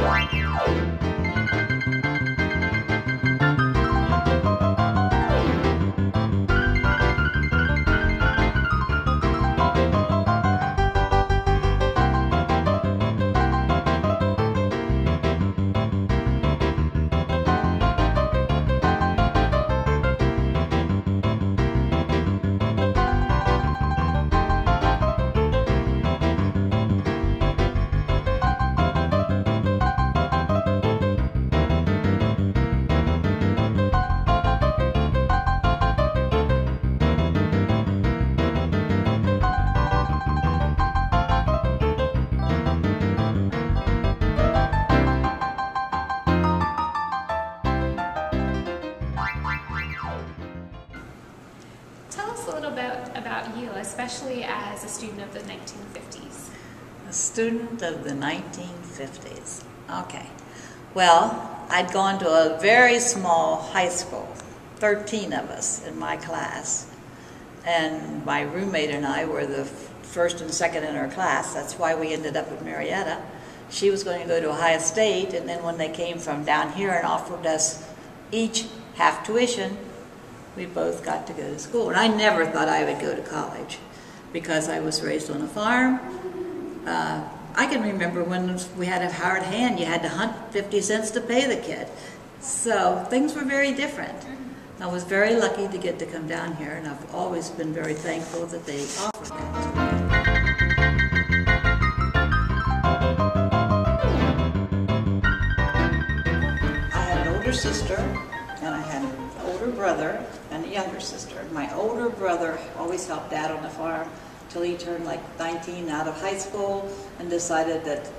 Tell us a little bit about you, especially as a student of the 1950s. A student of the 1950s. Okay. Well, I'd gone to a very small high school, 13 of us in my class. And my roommate and I were the first and second in our class. That's why we ended up at Marietta. She was going to go to Ohio State, and then when they came from down here and offered us each half tuition, we both got to go to school. And I never thought I would go to college because I was raised on a farm. Uh, I can remember when we had a hard hand, you had to hunt 50 cents to pay the kid. So things were very different. I was very lucky to get to come down here, and I've always been very thankful that they offered that to me. I had an older sister, and I had an older brother and a younger sister. My older brother always helped dad on the farm till he turned like 19 out of high school and decided that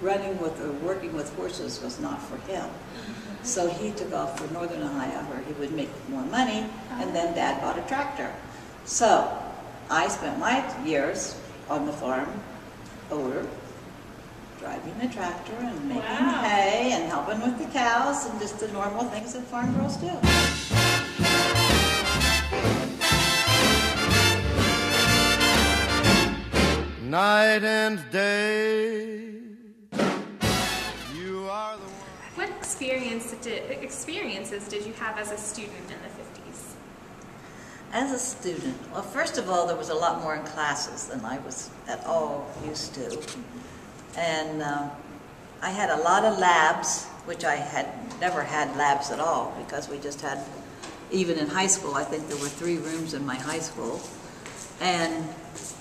running with or working with horses was not for him. So he took off for Northern Ohio where he would make more money, and then dad bought a tractor. So I spent my years on the farm, older, driving the tractor and making Wow. hay and helping with the cows and just the normal things that farm girls do. Night and day. You are the one. What experience did, experiences did you have as a student in the 50s? As a student, well, first of all, there was a lot more in classes than I was at all used to. And um, I had a lot of labs, which I had never had labs at all because we just had, even in high school, I think there were three rooms in my high school. And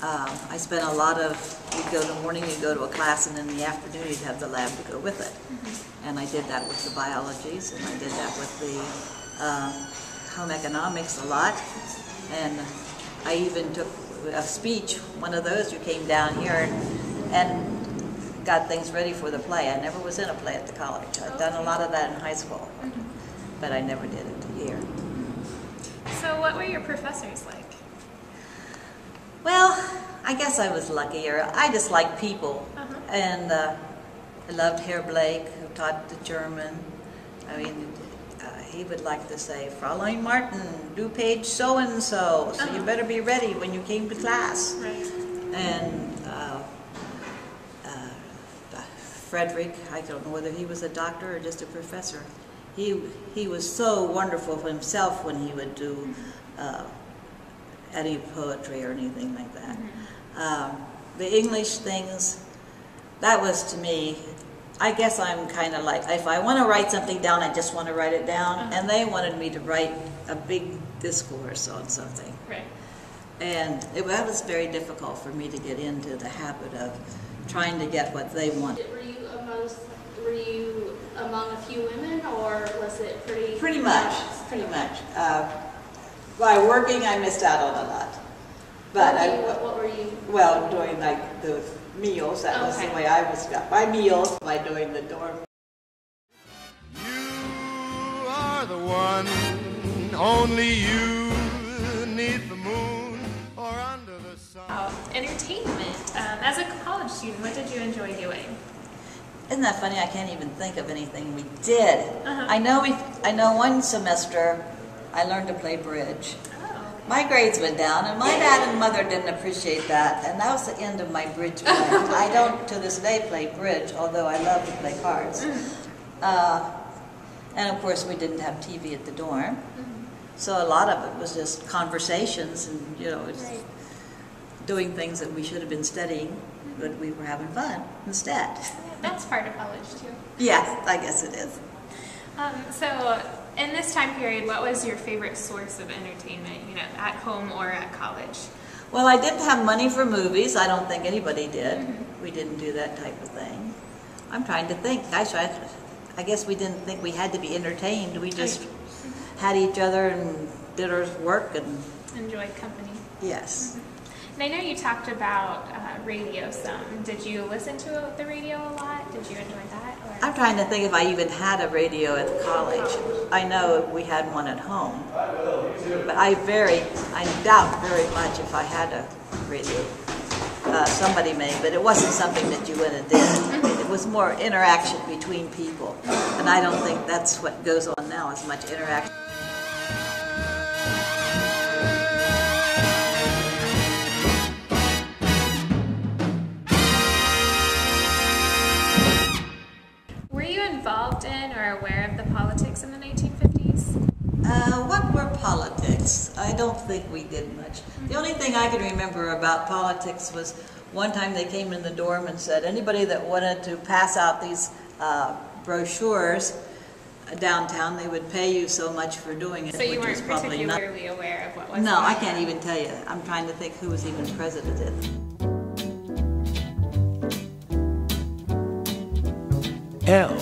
um, I spent a lot of, you'd go in the morning, you'd go to a class, and in the afternoon, you'd have the lab to go with it. And I did that with the biologies, and I did that with the um, home economics a lot. And I even took a speech, one of those, who came down here and, and got things ready for the play. I never was in a play at the college. I'd done a lot of that in high school, but I never did it here. So, what were your professors like? Well, I guess I was luckier. I just like people. Uh-huh. And uh, I loved Herr Blake, who taught the German. I mean, uh, he would like to say, Fraulein Martin, do page so and so, so you Uh-huh. better be ready when you came to class. Right. And uh, uh, Frederick, I don't know whether he was a doctor or just a professor. He he was so wonderful for himself when he would do uh, any poetry or anything like that. Um, the English things, that was to me. I guess I'm kind of like if I want to write something down, I just want to write it down. And they wanted me to write a big discourse on something. Right. And it, that was very difficult for me to get into the habit of trying to get what they want. Were you amongst, were you among a few women, or was it pretty? Pretty much, pretty much. Uh, by working, I missed out on a lot. But What were you- I, What were you? well, doing like the meals, that was the way I was got my meals by doing the dorm. You are the one, only you need the moon or under the sun. Uh, entertainment. Um, as a college student, what did you enjoy doing? Isn't that funny? I can't even think of anything we did. Uh-huh. I know we. I know one semester I learned to play bridge. Oh, my grades went down, and my dad and mother didn't appreciate that, and that was the end of my bridge playing. I don't to this day play bridge, although I love to play cards. Uh, and of course, we didn't have TV at the dorm, so a lot of it was just conversations and you know, Right. doing things that we should have been studying, but we were having fun instead. That's part of college too. Yes, I guess it is. Um, so, in this time period, what was your favorite source of entertainment? You know, at home or at college? Well, I didn't have money for movies. I don't think anybody did. We didn't do that type of thing. I'm trying to think. Gosh, I, I guess we didn't think we had to be entertained. We just had each other and did our work and Enjoyed company. yes. And I know you talked about uh, radio some. Did you listen to the radio a lot? Did you enjoy that? I'm trying to think if I even had a radio at college. I know we had one at home. But I very, I doubt very much if I had a radio. Uh, somebody made, but it wasn't something that you went and did. It was more interaction between people. And I don't think that's what goes on now, as much interaction. Don't think we did much. The only thing I can remember about politics was one time they came in the dorm and said anybody that wanted to pass out these uh, brochures downtown, they would pay you so much for doing it. So you which was weren't probably not. particularly aware of what was No, going I can't on. even tell you. I'm trying to think who was even president then. L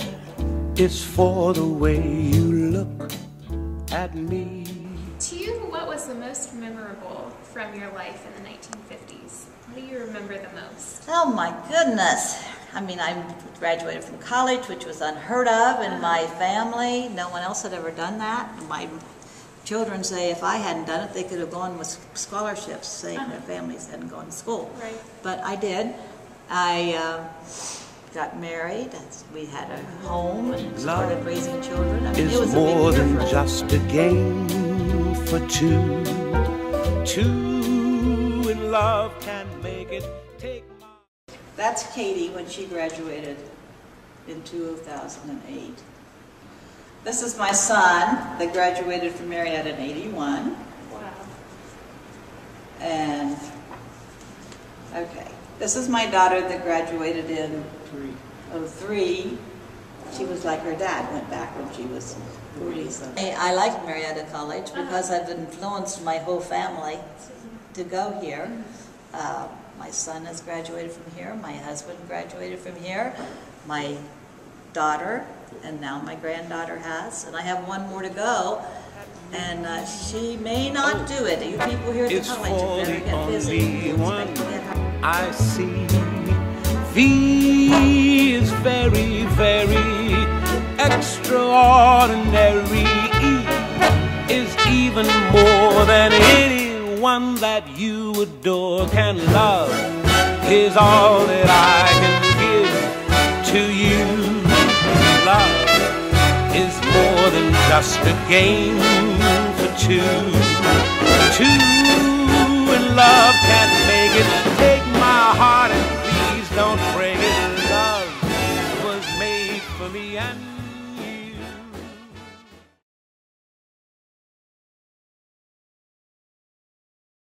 is for the way you look at me. Memorable from your life in the 1950s? What do you remember the most? Oh my goodness. I mean, I graduated from college, which was unheard of in my family. No one else had ever done that. My children say if I hadn't done it, they could have gone with scholarships, saying their families hadn't gone to school. Right. But I did. I uh, got married. We had a home and started raising children. I mean, it Is was a more big than just a game for two. Two in love can make it. Take my. That's Katie when she graduated in 2008. This is my son that graduated from Marietta in 81. Wow. And, okay, this is my daughter that graduated in 03. She was like her dad, went back when she was 40 something. I liked Marietta College because I've influenced my whole family to go here. Uh, my son has graduated from here, my husband graduated from here, my daughter, and now my granddaughter has, and I have one more to go. And uh, she may not do it. You people here at the It's college for better the get busy. one. Expect to get her- I see. V is very, very extraordinary. Is even more than anyone that you adore can love. Is all that I can give to you. Love is more than just a game for two. Two in love can make it.